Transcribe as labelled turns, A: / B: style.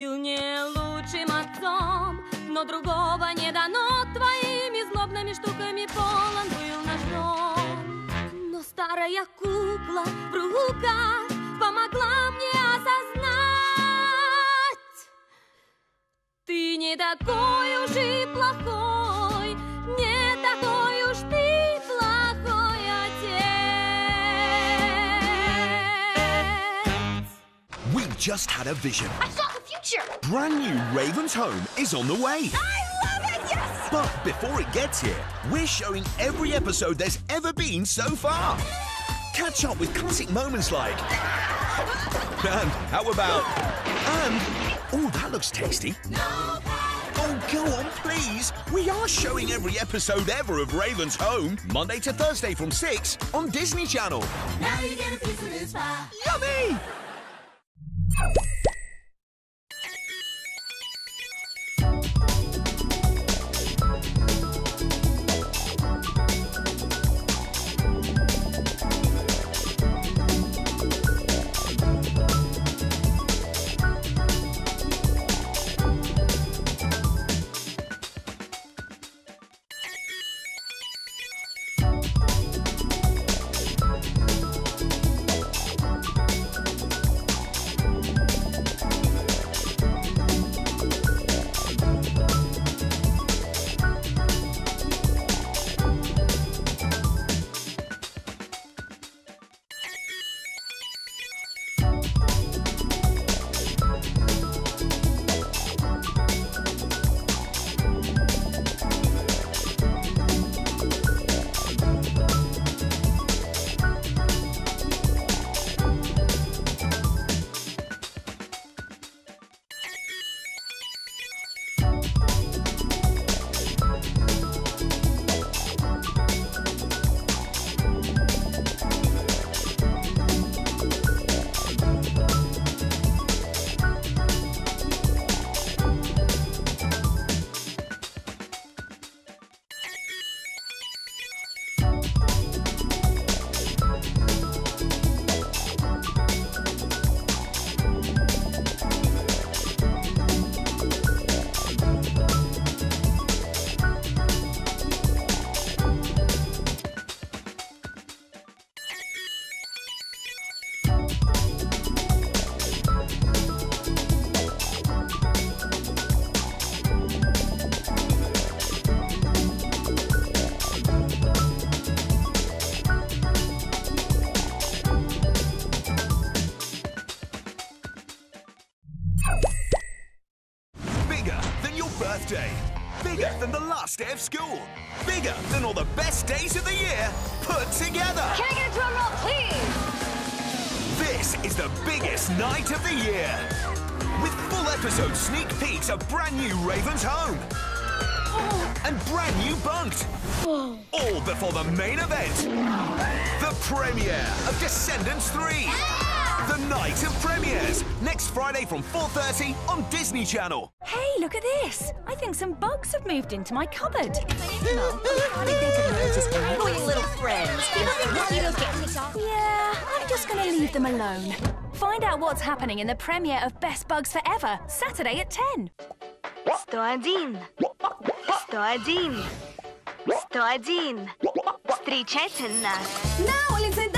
A: Был не лучшим отцом, но другого не дано Твоими злобными штуками полон был наш дом Но старая кукла в руках помогла мне осознать Ты не такой уж и плохой, не такой уж ты плохой отец
B: We just had a vision.
C: I saw!
B: Brand new Raven's Home is on the way.
C: I love it! Yes!
B: But before it gets here, we're showing every episode there's ever been so far. Catch up with classic moments like. And how about. And. Oh, that looks tasty. Oh, go on, please. We are showing every episode ever of Raven's Home, Monday to Thursday from 6 on Disney Channel.
D: Now you get a piece of this pie.
B: Yummy! Birthday. Bigger than the last day of school. Bigger than all the best days of the year put together.
C: Can I get a drum roll, please?
B: This is the biggest night of the year. With full episode sneak peeks of brand new Raven's Home. And brand new Bunked. All before the main event. The premiere of Descendants 3. The night of premieres. Next Friday from 4.30 on Disney Channel.
E: Hey, look at this. I think some bugs have moved into my cupboard.
C: Annoying little friends. People think you don't get me
E: Yeah, I'm just going to leave them alone. Find out what's happening in the premiere of Best Bugs Forever, Saturday at 10.
F: 101. 101. 101. Встречайте нас.
C: Now, Lindsay,